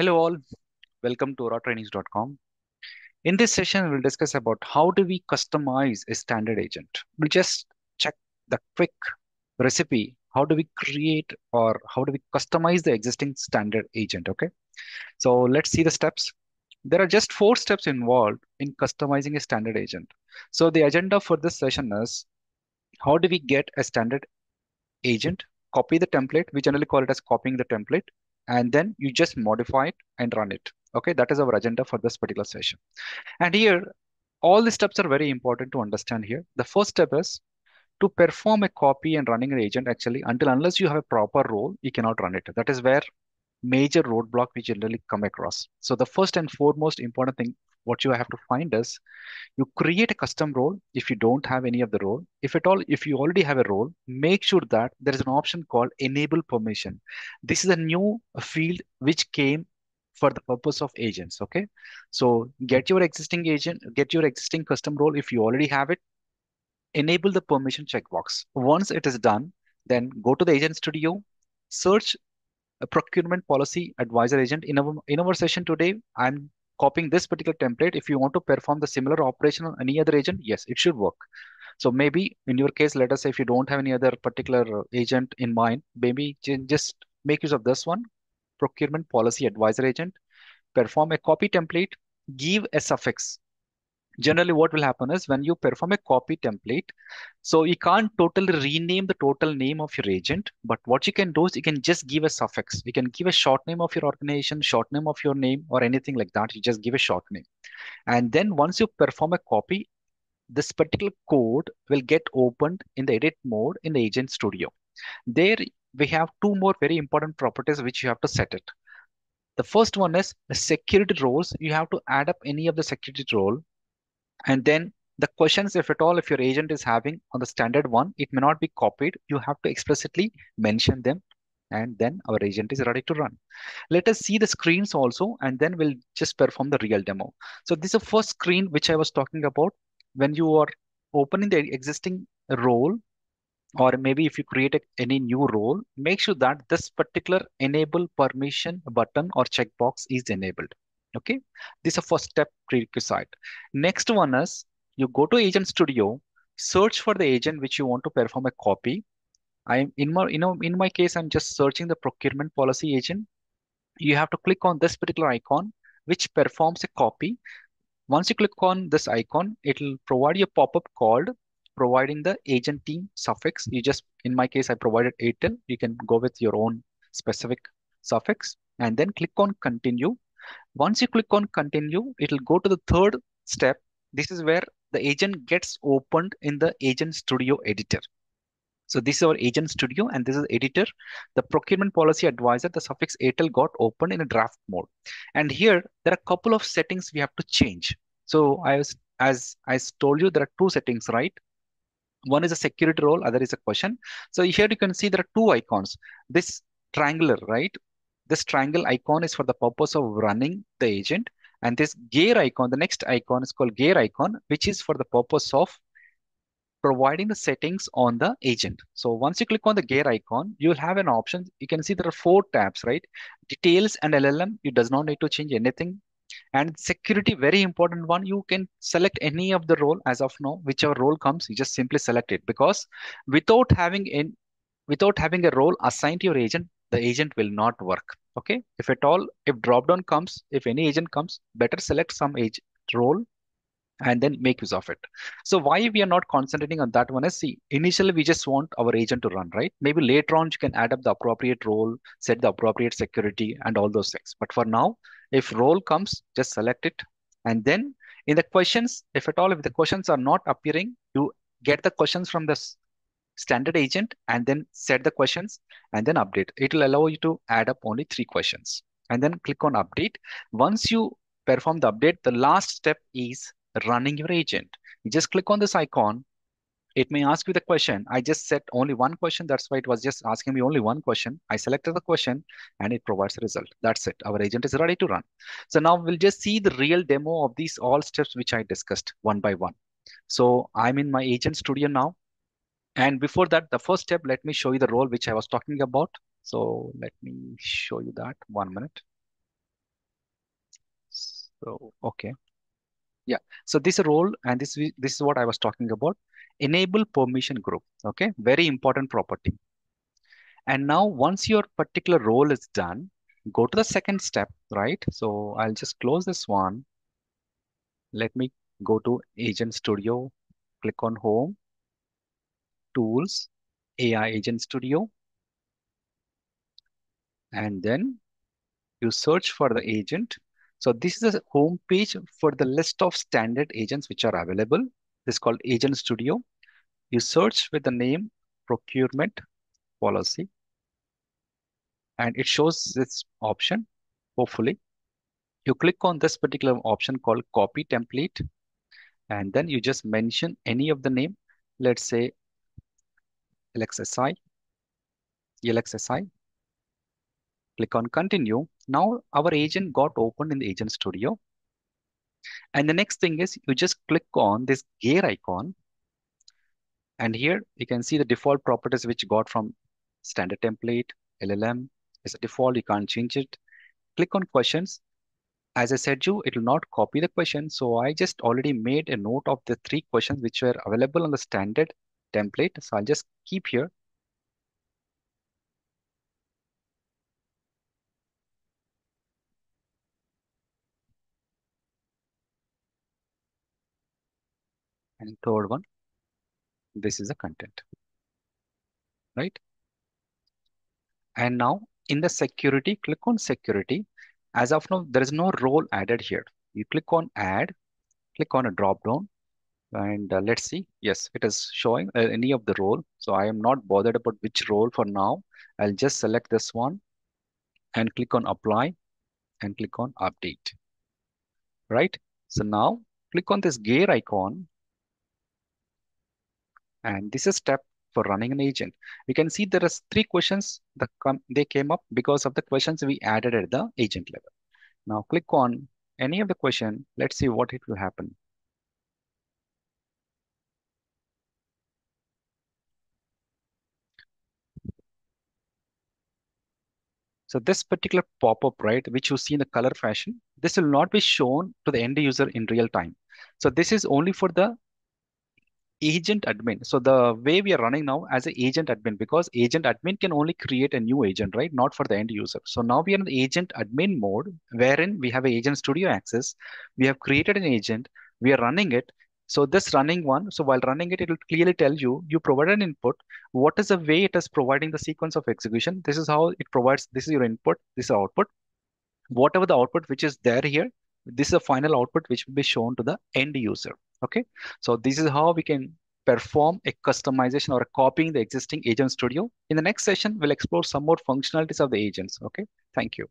Hello all, welcome to oratrainings.com. In this session, we'll discuss about how do we customize a standard agent. We'll just check the quick recipe. How do we create or how do we customize the existing standard agent? Okay. So let's see the steps. There are just four steps involved in customizing a standard agent. So the agenda for this session is how do we get a standard agent, copy the template. We generally call it as copying the template and then you just modify it and run it. Okay, that is our agenda for this particular session. And here, all the steps are very important to understand here. The first step is to perform a copy and running an agent actually until unless you have a proper role, you cannot run it. That is where major roadblock we generally come across. So the first and foremost important thing what you have to find is you create a custom role if you don't have any of the role. If at all, if you already have a role, make sure that there is an option called enable permission. This is a new field which came for the purpose of agents. Okay. So get your existing agent, get your existing custom role. If you already have it, enable the permission checkbox. Once it is done, then go to the agent studio, search a procurement policy advisor agent. In our, in our session today, I'm copying this particular template. If you want to perform the similar operation on any other agent, yes, it should work. So maybe in your case, let us say if you don't have any other particular agent in mind, maybe just make use of this one, procurement policy advisor agent, perform a copy template, give a suffix. Generally, what will happen is when you perform a copy template, so you can't totally rename the total name of your agent, but what you can do is you can just give a suffix. You can give a short name of your organization, short name of your name, or anything like that. You just give a short name. And then once you perform a copy, this particular code will get opened in the edit mode in the agent studio. There we have two more very important properties which you have to set it. The first one is the security roles. You have to add up any of the security role and then the questions, if at all, if your agent is having on the standard one, it may not be copied. You have to explicitly mention them and then our agent is ready to run. Let us see the screens also, and then we'll just perform the real demo. So this is the first screen which I was talking about. When you are opening the existing role, or maybe if you create a, any new role, make sure that this particular enable permission button or checkbox is enabled. Okay, this is a first step prerequisite. Next one is you go to Agent Studio, search for the agent which you want to perform a copy. I'm in my, you know, in my case, I'm just searching the procurement policy agent. You have to click on this particular icon, which performs a copy. Once you click on this icon, it will provide you a pop-up called providing the agent team suffix. You just, in my case, I provided Airtel. You can go with your own specific suffix and then click on continue. Once you click on continue, it will go to the third step. This is where the agent gets opened in the agent studio editor. So this is our agent studio and this is editor. The procurement policy advisor, the suffix Airtel got opened in a draft mode. And here there are a couple of settings we have to change. So I was, as I told you, there are two settings, right? One is a security role, other is a question. So here you can see there are two icons. This triangular, right? This triangle icon is for the purpose of running the agent. And this gear icon, the next icon is called gear icon, which is for the purpose of providing the settings on the agent. So once you click on the gear icon, you'll have an option. You can see there are four tabs, right? Details and LLM, you does not need to change anything. And security, very important one, you can select any of the role as of now, whichever role comes, you just simply select it because without having in without having a role assigned to your agent, the agent will not work. Okay. If at all, if dropdown comes, if any agent comes, better select some agent role and then make use of it. So why we are not concentrating on that one is see, initially we just want our agent to run, right? Maybe later on you can add up the appropriate role, set the appropriate security and all those things. But for now, if role comes, just select it. And then in the questions, if at all, if the questions are not appearing, you get the questions from this standard agent and then set the questions and then update. It will allow you to add up only three questions and then click on update. Once you perform the update, the last step is running your agent. You just click on this icon. It may ask you the question. I just set only one question. That's why it was just asking me only one question. I selected the question and it provides a result. That's it. Our agent is ready to run. So now we'll just see the real demo of these all steps which I discussed one by one. So I'm in my agent studio now. And before that, the first step, let me show you the role which I was talking about. So let me show you that one minute. So, okay. Yeah. So this role and this this is what I was talking about. Enable permission group. Okay. Very important property. And now once your particular role is done, go to the second step, right? So I'll just close this one. Let me go to Agent Studio, click on Home, Tools, AI Agent Studio. And then you search for the agent. So this is a home page for the list of standard agents which are available. This is called Agent Studio. You search with the name procurement policy and it shows this option, hopefully. You click on this particular option called copy template and then you just mention any of the name. Let's say LXSI, LXSI. Click on continue. Now our agent got opened in the agent studio. And the next thing is you just click on this gear icon. And here you can see the default properties which got from standard template, LLM is a default, you can't change it. Click on questions. As I said you, it will not copy the question. So I just already made a note of the three questions which were available on the standard template. So I'll just keep here. And third one, this is the content, right? And now in the security, click on security. As of now, there is no role added here. You click on add, click on a drop down and uh, let's see. Yes, it is showing uh, any of the role. So I am not bothered about which role for now. I'll just select this one and click on apply and click on update, right? So now click on this gear icon and this is step for running an agent. You can see there are three questions that come, they came up because of the questions we added at the agent level. Now click on any of the question. Let's see what it will happen. So this particular pop-up, right, which you see in the color fashion, this will not be shown to the end user in real time. So this is only for the agent admin. So the way we are running now as an agent admin, because agent admin can only create a new agent, right? Not for the end user. So now we are in the agent admin mode, wherein we have agent studio access. We have created an agent. We are running it. So this running one, so while running it, it will clearly tell you, you provide an input. What is the way it is providing the sequence of execution? This is how it provides, this is your input, this is output. Whatever the output which is there here, this is the final output which will be shown to the end user. Okay, so this is how we can perform a customization or a copying the existing agent studio. In the next session, we'll explore some more functionalities of the agents. Okay, thank you.